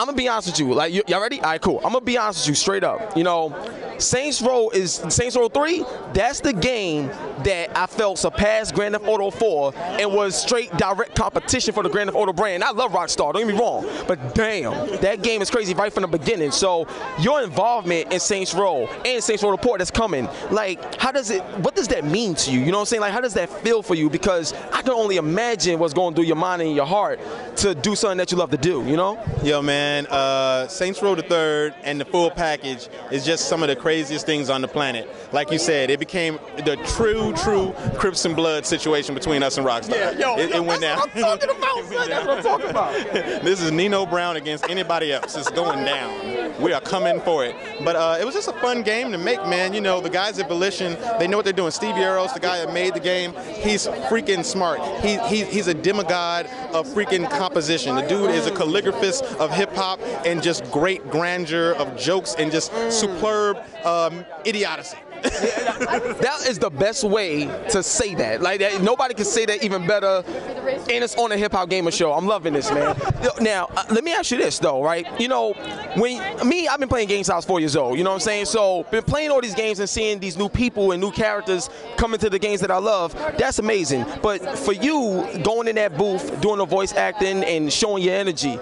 I'm gonna be honest with you. Like, y'all ready? All right, cool. I'm gonna be honest with you, straight up. You know, Saints Row is Saints Row 3. That's the game that I felt surpassed Grand Theft Auto 4 and was straight direct competition for the Grand Theft Auto brand. I love Rockstar. Don't get me wrong, but damn, that game is crazy right from the beginning. So your involvement in Saints Row and Saints Row Report that's coming, like, how does it? What does that mean to you? You know what I'm saying? Like, how does that feel for you? Because I can only imagine what's going through your mind and your heart to do something that you love to do. You know? Yo, man, uh, Saints Row the Third and the full package is just some of the craziest things on the planet. Like you said, it became the true, true Crips and Blood situation between us and Rockstar. Yeah, yo, it, yo, it went that's down. what I'm talking about, son. That's what I'm talking about. this is Nino Brown against anybody else. It's going down. We are coming for it. But uh, it was just a fun game to make, man. You know, the guys at Volition, they know what they're doing. Steve Jaros, the guy that made the game, he's freaking smart. He, he, he's a demigod of freaking composition. The dude is a calligraphist of hip hop and just great grandeur of jokes and just superb um, idiocy. that is the best way to say that. Like that, nobody can say that even better. And it's on a hip hop gamer show. I'm loving this, man. Now, uh, let me ask you this though, right? You know, when me, I've been playing games since I was four years old. You know what I'm saying? So, been playing all these games and seeing these new people and new characters come into the games that I love. That's amazing. But for you, going in that booth, doing the voice acting and showing your energy,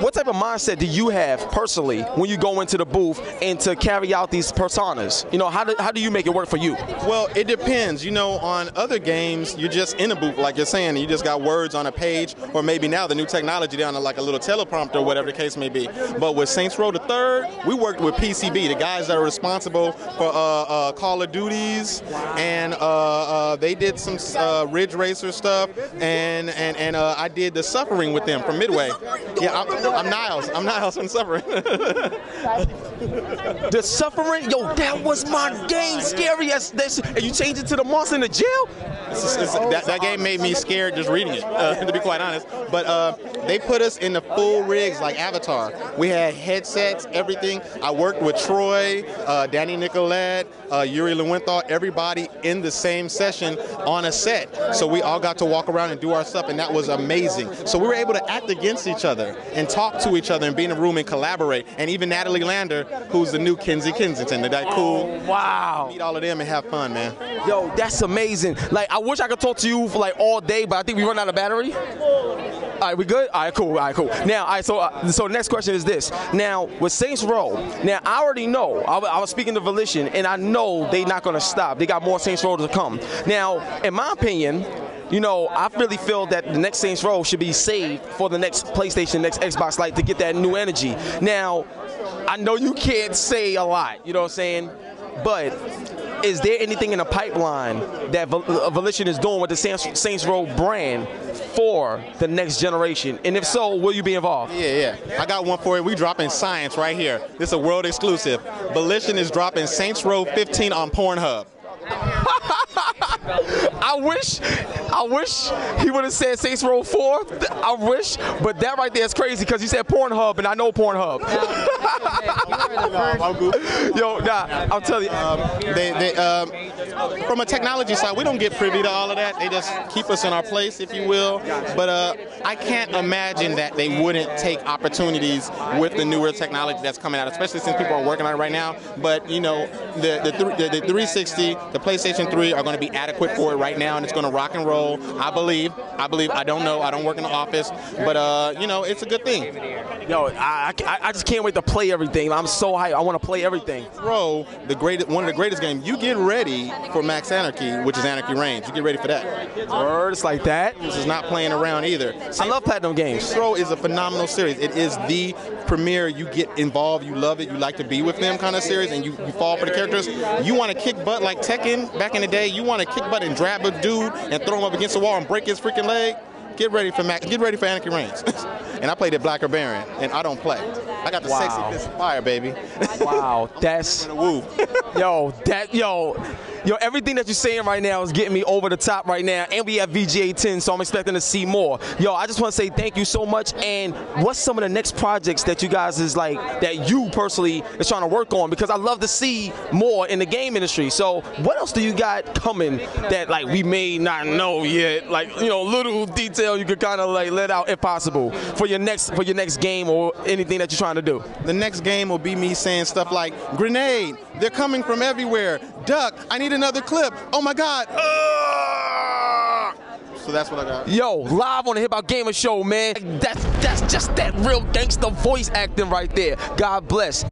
what type of mindset do you have personally when you go into the booth and to carry out these personas? You know, how do, how do you make it work for you? Well, it depends. You know, on other games, you're just in a booth, like you're saying, you just got words on a page, or maybe now the new technology down to like a little teleprompter, whatever the case may be. But with Saints Row the Third, we worked with PCB, the guys that are responsible for uh, uh, Call of Duties, and uh, uh, they did some uh, Ridge Racer stuff, and and and uh, I did the Suffering with them from Midway. Yeah, I'm, I'm Niles. I'm Niles from Suffering. The suffering, yo, that was my game. Scary as this, and you changed it to the monster in the jail. It's- it's- that, that game made me scared just reading it, uh, to be quite honest. But uh, they put us in the full rigs like Avatar. We had headsets, everything. I worked with Troy, uh, Danny Nicolet, uh, Yuri Lowenthal, everybody in the same session on a set. So we all got to walk around and do our stuff, and that was amazing. So we were able to act against each other and talk to each other and be in a room and collaborate. And even Natalie Lander, who's the new Kinzie Kensington, that cool. Wow. Meet all of them and have fun, man. Yo, that's amazing. Like, I wish I could talk to you for like all day, but I think we run out of battery. All right, we good? All right, cool. All right, cool. Now, all right, so uh, so next question is this. Now, with Saints Row, now I already know. I, I was speaking to Volition, and I know they're not gonna stop. They got more Saints Row to come. Now, in my opinion. You know, I really feel that the next Saints Row should be saved for the next PlayStation, next Xbox, like to get that new energy. Now, I know you can't say a lot, you know what I'm saying? But is there anything in the pipeline that uh, Volition is doing with the Saints, Saints Row brand for the next generation? And if so, will you be involved? Yeah, yeah. I got one for you. We dropping science right here. This is a world exclusive. Volition is dropping Saints Row 15 on Pornhub. I wish, I wish he would have said Saints Row 4. I wish, but that right there is crazy because he said Pornhub, and I know Pornhub. I'm good. Yo, nah, I'm telling you. Um, they, they, um, from a technology side, we don't get privy to all of that. They just keep us in our place, if you will. But uh, I can't imagine that they wouldn't take opportunities with the newer technology that's coming out, especially since people are working on it right now. But you know, the the, th- the, the 360, the PlayStation 3 are going to be adequate for it right now, and it's going to rock and roll. I believe. I believe. I don't know. I don't work in the office, but uh, you know, it's a good thing. Yo, I, I, I just can't wait to play everything. I'm so hyped. I want to play everything. Throw the great, one of the greatest games. You get ready for Max Anarchy, which is Anarchy Reigns. You get ready for that. Words like that. This is not playing around either. I love platinum games. Throw is a phenomenal series. It is the premier. You get involved, you love it, you like to be with them kind of series, and you, you fall for the characters. You want to kick butt like Tekken back in the day. You want to kick butt and grab a dude and throw him up against the wall and break his freaking leg. Get ready for Max. Get ready for Anarchy Reigns. and I played at Blacker Baron, and I don't play. I got the Wow. sexy fist of fire, baby. Wow, that's yo, that yo, Yo, everything that you're saying right now is getting me over the top right now, and we have VGA 10, so I'm expecting to see more. Yo, I just want to say thank you so much. And what's some of the next projects that you guys is like that you personally is trying to work on? Because I love to see more in the game industry. So what else do you got coming that like we may not know yet? Like you know, little detail you could kind of like let out if possible for your next for your next game or anything that you're trying to do. The next game will be me saying stuff like grenade. They're coming from everywhere. Duck. I need another clip. Oh my God. Ah! So that's what I got. Yo, live on the Hip Hop Gamer Show, man. That's that's just that real gangster voice acting right there. God bless.